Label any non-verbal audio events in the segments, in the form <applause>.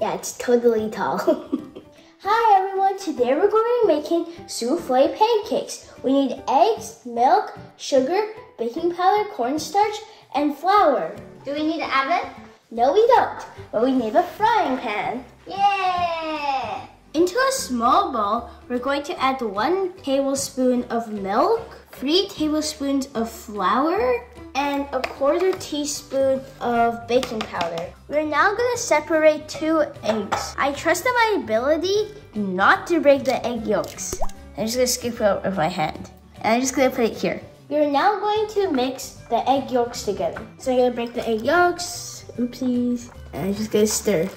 Yeah, it's totally tall. <laughs> Hi everyone, today we're going to be making souffle pancakes. We need eggs, milk, sugar, baking powder, cornstarch, and flour. Do we need an oven? No we don't, but we need a frying pan. Yeah! A small bowl, we're going to add one tablespoon of milk, three tablespoons of flour, and a quarter teaspoon of baking powder. We're now gonna separate two eggs. I trust in my ability not to break the egg yolks. I'm just gonna scoop it out with my hand. And I'm just gonna put it here. We're now going to mix the egg yolks together. So I'm gonna break the egg yolks, oopsies, and I'm just gonna stir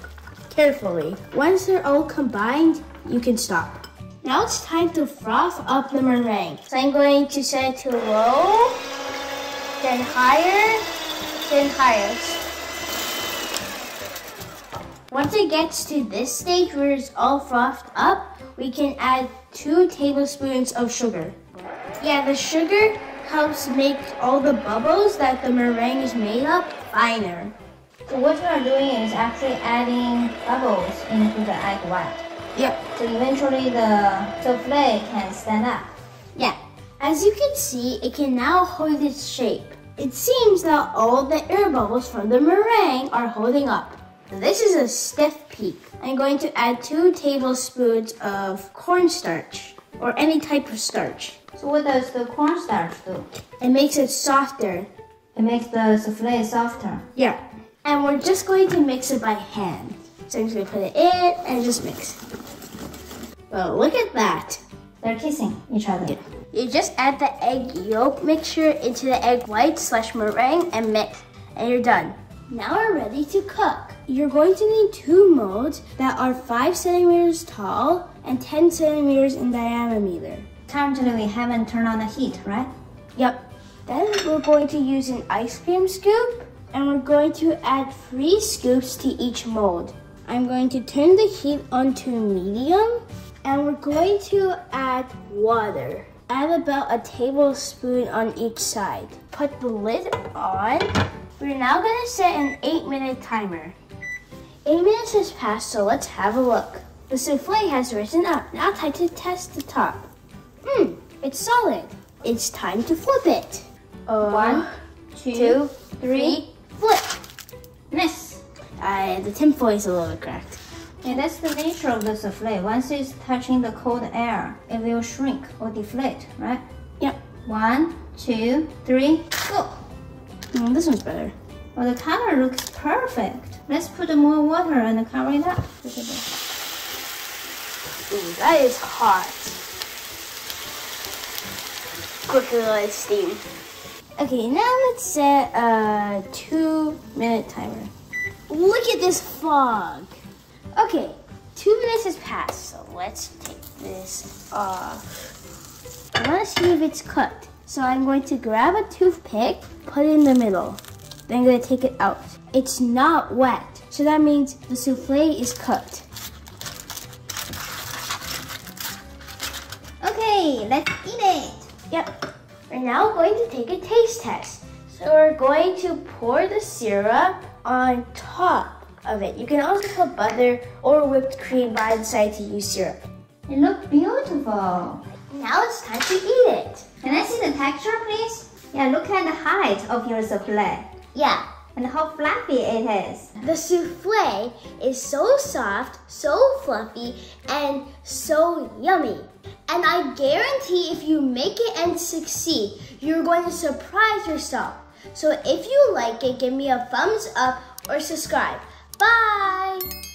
carefully. Once they're all combined, you can stop. Now it's time to froth up the meringue. So I'm going to set it to low, then higher, then highest. Once it gets to this stage where it's all frothed up, we can add two tablespoons of sugar. Yeah, the sugar helps make all the bubbles that the meringue is made of finer. So what we are doing is actually adding bubbles into the egg white. Yep. So eventually the souffle can stand up. Yeah. As you can see, it can now hold its shape. It seems that all the air bubbles from the meringue are holding up. This is a stiff peak. I'm going to add two tablespoons of cornstarch or any type of starch. So what does the cornstarch do? It makes it softer. It makes the souffle softer. Yeah. And we're just going to mix it by hand. So I'm just gonna put it in and just mix. Well, look at that. They're kissing each other. You just add the egg yolk mixture into the egg white slash meringue and mix, and you're done. Now we're ready to cook. You're going to need two molds that are 5 centimeters tall and 10 centimeters in diameter. Time Currently we haven't turned on the heat, right? Yep. Then we're going to use an ice cream scoop and we're going to add three scoops to each mold. I'm going to turn the heat on to medium and we're going to add water. Add about a tablespoon on each side. Put the lid on. We're now gonna set an eight minute timer. Eight minutes has passed, so let's have a look. The souffle has risen up. Now time to test the top. Hmm, it's solid. It's time to flip it. Uh, One, two, two, three, flip. Miss. Uh, the tinfoil is a little cracked. Yeah, that's the nature of the souffle. Once it's touching the cold air, it will shrink or deflate, right? Yep. One, two, three, go. Mm, this one's better. Well, the color looks perfect. Let's put more water and cover it up. Ooh, that is hot. Quickly let steam. Okay, now let's set a two minute timer. Look at this fog. Okay, two minutes has passed, so let's take this off. I want to see if it's cooked. So I'm going to grab a toothpick, put it in the middle. Then I'm to take it out. It's not wet, so that means the souffle is cooked. Okay, let's eat it. Yep. We're now going to take a taste test. So we're going to pour the syrup on top of it. You can also put butter or whipped cream by the side to use syrup. It looks beautiful. Now it's time to eat it. Can I see the texture, please? Yeah, look at the height of your souffle Yeah. and how fluffy it is. The souffle is so soft, so fluffy, and so yummy. And I guarantee if you make it and succeed, you're going to surprise yourself. So if you like it, give me a thumbs up or subscribe. Bye!